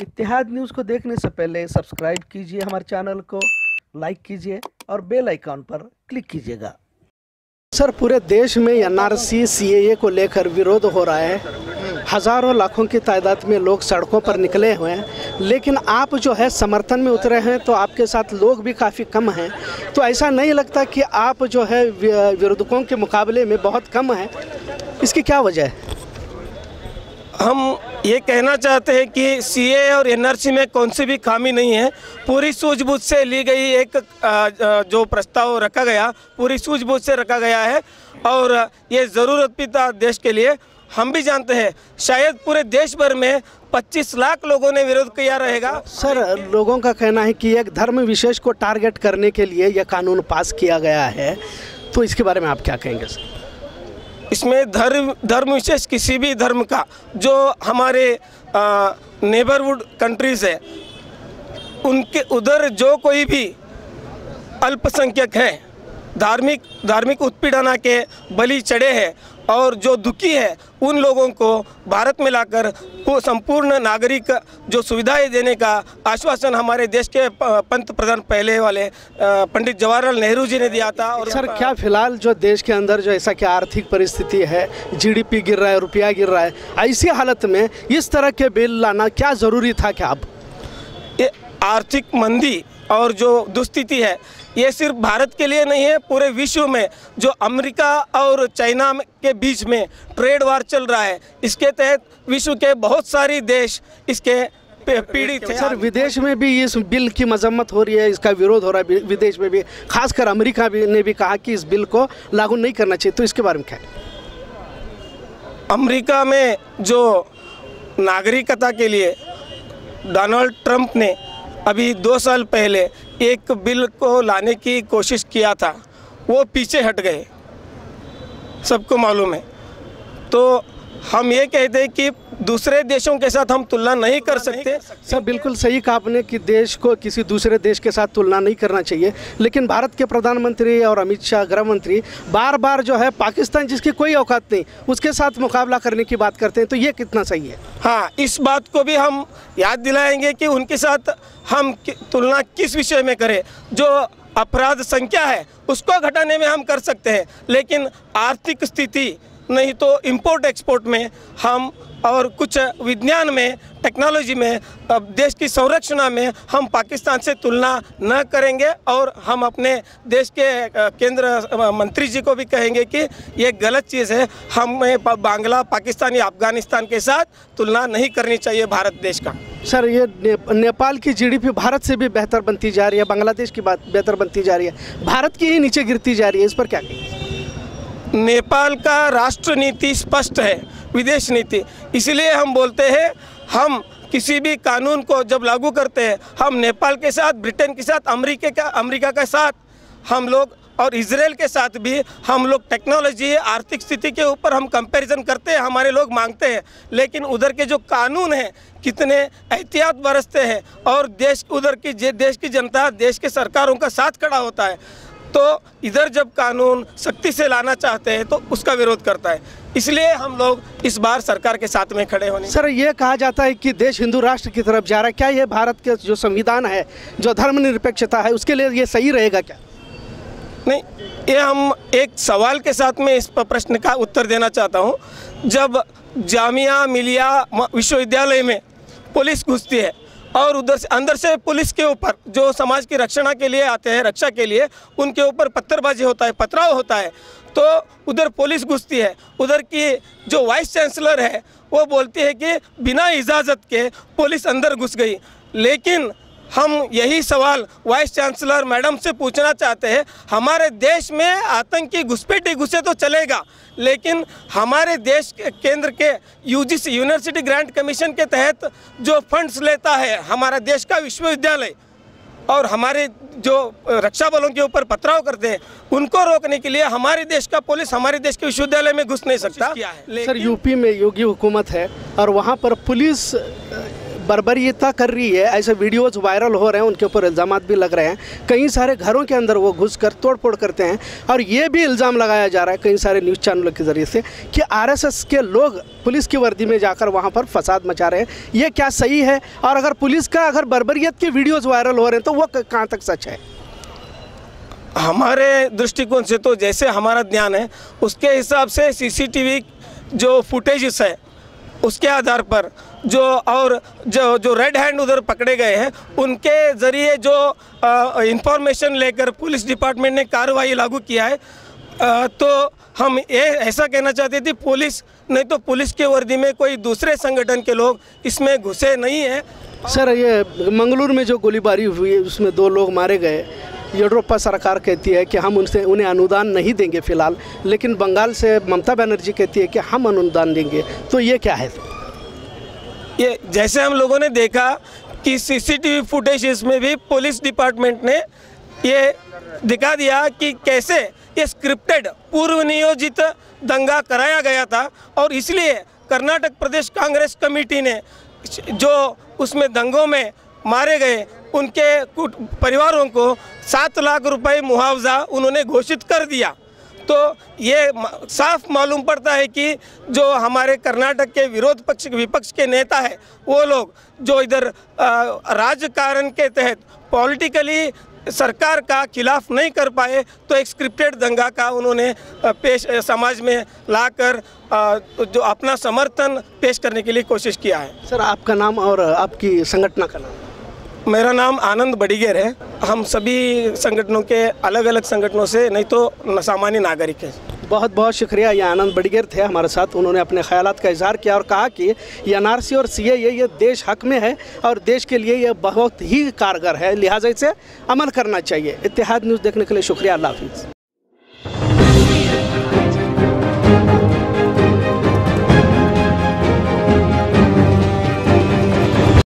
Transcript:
इतिहाद news को देखने से पहले सब्सक्राइब कीजिए हमारे चैनल को लाइक कीजिए और बेल आइकॉन पर क्लिक कीजिएगा। सर पूरे देश में एनआरसी सीएए को लेकर विरोध हो रहा है। हज़ारों लाखों की तादाद में लोग सड़कों पर निकले हुए हैं। लेकिन आप जो है समर्थन में उतरे हैं तो आपके साथ लोग भी काफ़ी कम हैं। तो ऐसा नहीं लगता कि आप जो है विरोधकों के मुकाबले में बहुत कम हैं। इसकी क्या वजह है? हम ये कहना चाहते हैं कि सीए और एनआरसी में कौन सी भी खामी नहीं है। पूरी सूझबूझ से ली गई एक जो प्रस्ताव रखा गया, पूरी सूझबूझ से रखा गया है और ये ज़रूरत भी था देश के लिए। हम भी जानते हैं, शायद पूरे देश भर में 25 लाख लोगों ने विरोध किया रहेगा। सर, लोगों का कहना है कि एक धर्म विशेष को टारगेट करने के लिए यह कानून पास किया गया है। तो इसके बारे में आप क्या कहेंगे, सर? इसमें धर्म धर्म विशेष किसी भी धर्म का, जो हमारे नेबरवुड कंट्रीज़ है, उनके उधर जो कोई भी अल्पसंख्यक है, धार्मिक धार्मिक उत्पीड़ना के बलि चढ़े हैं, और जो दुखी है उन लोगों को भारत में लाकर वो संपूर्ण नागरिक जो सुविधाएँ देने का आश्वासन हमारे देश के पंत प्रधान पहले वाले पंडित जवाहरलाल नेहरू जी ने दिया था और सर क्या फ़िलहाल जो देश के अंदर जो ऐसा क्या आर्थिक परिस्थिति है जीडीपी गिर रहा है रुपया गिर रहा है ऐसी हालत में इस तरह के बिल लाना क्या ज़रूरी था क्या अब? ये आर्थिक मंदी और जो दुस्थिति है ये सिर्फ़ भारत के लिए नहीं है पूरे विश्व में जो अमेरिका और चाइना के बीच में ट्रेड वार चल रहा है इसके तहत विश्व के बहुत सारी देश इसके पीड़ित हैं। सर विदेश में भी इस बिल की मजम्मत हो रही है इसका विरोध हो रहा है विदेश में भी। खासकर अमेरिका भी ने भी कहा कि इस बिल को लागू नहीं करना चाहिए तो इसके बारे में क्या अमेरिका में जो नागरिकता के लिए डोनाल्ड ट्रंप ने अभी दो साल पहले एक बिल को लाने की कोशिश किया था, वो पीछे हट गए। सबको मालूम है। तो हम ये कहते हैं कि दूसरे देशों के साथ हम तुलना नहीं कर सकते। सर बिल्कुल सही कहा आपने कि देश को किसी दूसरे देश के साथ तुलना नहीं करना चाहिए। लेकिन भारत के प्रधानमंत्री और अमित शाह गृह मंत्री बार बार जो है पाकिस्तान जिसकी कोई औकात नहीं उसके साथ मुकाबला करने की बात करते हैं तो ये कितना सही है? हाँ इस बात को भी हम याद दिलाएँगे कि उनके साथ हम तुलना किस विषय में करें। जो अपराध संख्या है उसको घटाने में हम कर सकते हैं लेकिन आर्थिक स्थिति नहीं तो इंपोर्ट एक्सपोर्ट में हम और कुछ विज्ञान में टेक्नोलॉजी में देश की संरक्षणा में हम पाकिस्तान से तुलना न करेंगे और हम अपने देश के केंद्र मंत्री जी को भी कहेंगे कि ये गलत चीज़ है। हमें बांग्ला पाकिस्तान या अफ़गानिस्तान के साथ तुलना नहीं करनी चाहिए भारत देश का। सर ये ने, नेपाल की जीडीपी भारत से भी बेहतर बनती जा रही है बांग्लादेश की बात बेहतर बनती जा रही है। भारत की ही नीचे गिरती जा रही है इस पर क्या कहेंगे? नेपाल का राष्ट्र नीति स्पष्ट है, विदेश नीति। इसलिए हम बोलते हैं, हम किसी भी कानून को जब लागू करते हैं, हम नेपाल के साथ, ब्रिटेन के साथ, अमेरिका का, अमेरिका के साथ, हम लोग और इसराइल के साथ भी हम लोग टेक्नोलॉजी, आर्थिक स्थिति के ऊपर हम कंपैरिजन करते हैं, हमारे लोग मांगते हैं। लेकिन उधर के जो कानून हैं, कितने एहतियात बरसते हैं और देश, उधर की देश की जनता, देश के सरकारों का साथ खड़ा होता है। तो इधर जब कानून सख्ती से लाना चाहते हैं तो उसका विरोध करता है। इसलिए हम लोग इस बार सरकार के साथ में खड़े होने। सर ये कहा जाता है कि देश हिंदू राष्ट्र की तरफ़ जा रहा है। क्या ये भारत के जो संविधान है जो धर्मनिरपेक्षता है उसके लिए ये सही रहेगा क्या? नहीं ये हम एक सवाल के साथ में इस प्रश्न का उत्तर देना चाहता हूँ। जब जामिया मिलिया विश्वविद्यालय में पुलिस घुसती है और उधर से, अंदर से पुलिस के ऊपर, जो समाज की रक्षणा के लिए आते हैं, रक्षा के लिए, उनके ऊपर पत्थरबाजी होता है, पथराव होता है। तो उधर पुलिस घुसती है, उधर की जो वाइस चांसलर है, वो बोलती है कि बिना इजाज़त के पुलिस अंदर घुस गई। लेकिन हम यही सवाल वाइस चांसलर मैडम से पूछना चाहते हैं। हमारे देश में आतंकी घुसपैठी घुसे तो चलेगा लेकिन हमारे देश के केंद्र के यूजीसी यूनिवर्सिटी ग्रांट कमीशन के तहत जो फंड्स लेता है हमारा देश का विश्वविद्यालय और हमारे जो रक्षा बलों के ऊपर पथराव करते हैं उनको रोकने के लिए हमारे देश का पुलिस हमारे देश के विश्वविद्यालय में घुस नहीं सकता। सर यूपी में योगी हुकूमत है और वहाँ पर पुलिस बर्बरीता कर रही है, ऐसे वीडियोज़ वायरल हो रहे हैं, उनके ऊपर इल्ज़ाम भी लग रहे हैं। कई सारे घरों के अंदर वो घुस कर तोड़ फोड़ करते हैं और ये भी इल्ज़ाम लगाया जा रहा है कई सारे न्यूज़ चैनलों के ज़रिए से कि आरएसएस के लोग पुलिस की वर्दी में जाकर वहाँ पर फसाद मचा रहे हैं। ये क्या सही है? और अगर पुलिस का अगर बर्बरियत के वीडियोज़ वायरल हो रहे हैं तो वो कहाँ तक सच है? हमारे दृष्टिकोण से तो जैसे हमारा ध्यान है, उसके हिसाब से सीसीटीवी जो फुटेजेस है, उसके आधार पर जो और जो जो रेड हैंड उधर पकड़े गए हैं उनके ज़रिए जो इंफॉर्मेशन लेकर पुलिस डिपार्टमेंट ने कार्रवाई लागू किया है। आ, तो हम ये ऐसा कहना चाहते थे पुलिस नहीं तो पुलिस के वर्दी में कोई दूसरे संगठन के लोग इसमें घुसे नहीं हैं। सर ये मंगलूर में जो गोलीबारी हुई है उसमें दो लोग मारे गए। येड्रोपा सरकार कहती है कि हम उनसे उन्हें अनुदान नहीं देंगे फ़िलहाल लेकिन बंगाल से ममता बनर्जी कहती है कि हम अनुदान देंगे। तो ये क्या है? ये जैसे हम लोगों ने देखा कि सीसीटीवी फुटेज इसमें भी पुलिस डिपार्टमेंट ने ये दिखा दिया कि कैसे ये स्क्रिप्टेड पूर्व नियोजित दंगा कराया गया था और इसलिए कर्नाटक प्रदेश कांग्रेस कमेटी ने जो उसमें दंगों में मारे गए, उनके परिवारों को सात लाख रुपए मुआवजा उन्होंने घोषित कर दिया। तो ये साफ़ मालूम पड़ता है कि जो हमारे कर्नाटक के विरोध पक्ष, विपक्ष के नेता है, वो लोग जो इधर राजकारण के तहत पॉलिटिकली सरकार का खिलाफ नहीं कर पाए तो एक स्क्रिप्टेड दंगा का उन्होंने पेश समाज में लाकर जो अपना समर्थन पेश करने के लिए कोशिश किया है। सर, आपका नाम और आपकी संगठन का नाम? मेरा नाम आनंद बड़ीगेर है। हम सभी संगठनों के अलग अलग संगठनों से, नहीं तो सामान्य नागरिक हैं। बहुत बहुत शुक्रिया, ये आनंद बडीगेर थे हमारे साथ। उन्होंने अपने ख्याल का इजहार किया और कहा कि ये एनआरसी और सी ये ये देश हक में है और देश के लिए ये बहुत ही कारगर है। लिहाजा इसे अमल करना चाहिए। इतिहाद न्यूज़ देखने के लिए शुक्रिया। अल्लाह हाफिज़।